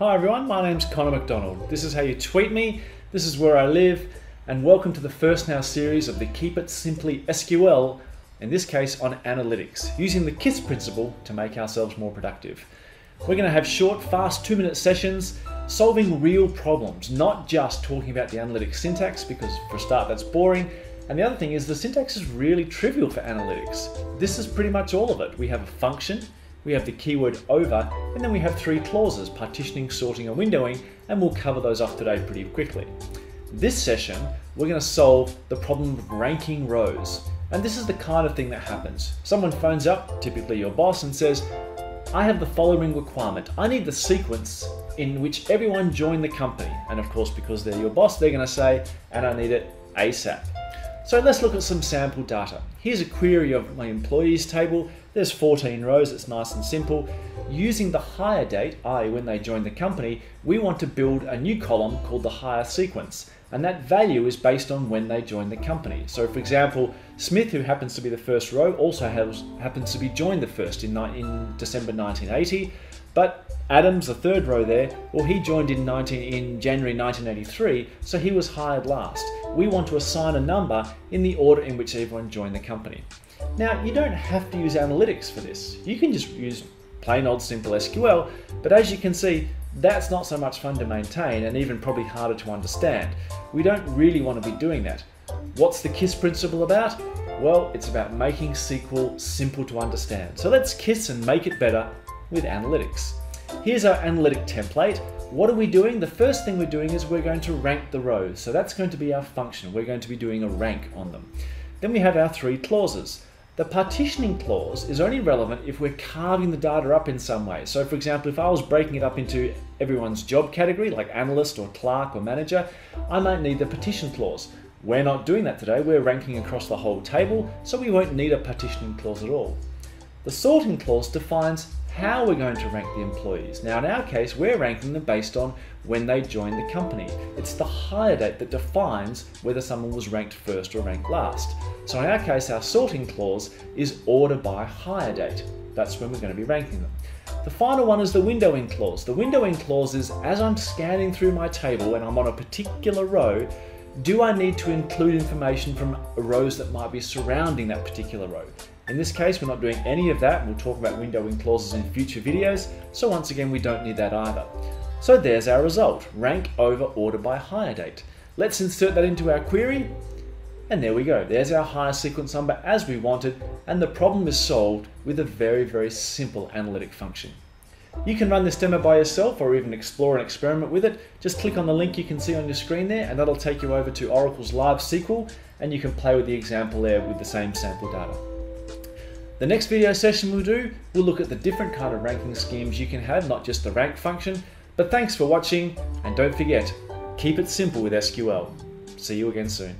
Hi everyone, my name's Connor McDonald. This is how you tweet me, this is where I live, and welcome to the first now series of the Keep It Simply SQL, in this case on analytics, using the KISS principle to make ourselves more productive. We're going to have short, fast two minute sessions solving real problems, not just talking about the analytics syntax, because for a start that's boring. And the other thing is the syntax is really trivial for analytics. This is pretty much all of it. We have a function, we have the keyword over, and then we have three clauses, partitioning, sorting, and windowing, and we'll cover those off today pretty quickly. This session, we're going to solve the problem of ranking rows. And this is the kind of thing that happens. Someone phones up, typically your boss, and says, I have the following requirement. I need the sequence in which everyone joined the company. And of course, because they're your boss, they're going to say, and I need it ASAP. So let's look at some sample data. Here's a query of my employees table. There's 14 rows, it's nice and simple. Using the hire date, i.e. when they joined the company, we want to build a new column called the hire sequence. And that value is based on when they joined the company. So for example, Smith, who happens to be the first row, also has, happens to be joined the first in, in December 1980. But Adams, the third row there, well, he joined in, 19, in January 1983, so he was hired last. We want to assign a number in the order in which everyone joined the company. Now, you don't have to use analytics for this. You can just use plain old simple SQL, but as you can see, that's not so much fun to maintain and even probably harder to understand. We don't really want to be doing that. What's the KISS principle about? Well, it's about making SQL simple to understand. So let's KISS and make it better with analytics. Here's our analytic template. What are we doing? The first thing we're doing is we're going to rank the rows. So that's going to be our function. We're going to be doing a rank on them. Then we have our three clauses. The partitioning clause is only relevant if we're carving the data up in some way. So for example, if I was breaking it up into everyone's job category, like analyst or clerk or manager, I might need the partition clause. We're not doing that today, we're ranking across the whole table, so we won't need a partitioning clause at all. The sorting clause defines how we're going to rank the employees. Now, in our case, we're ranking them based on when they joined the company. It's the hire date that defines whether someone was ranked first or ranked last. So, in our case, our sorting clause is order by hire date. That's when we're going to be ranking them. The final one is the windowing clause. The windowing clause is as I'm scanning through my table and I'm on a particular row, do I need to include information from rows that might be surrounding that particular row? In this case, we're not doing any of that. We'll talk about windowing clauses in future videos. So once again, we don't need that either. So there's our result, rank over order by hire date. Let's insert that into our query. And there we go. There's our hire sequence number as we wanted. And the problem is solved with a very, very simple analytic function. You can run this demo by yourself or even explore and experiment with it. Just click on the link you can see on your screen there and that'll take you over to Oracle's Live SQL and you can play with the example there with the same sample data. The next video session we'll do, we'll look at the different kind of ranking schemes you can have, not just the rank function. But thanks for watching, and don't forget, keep it simple with SQL. See you again soon.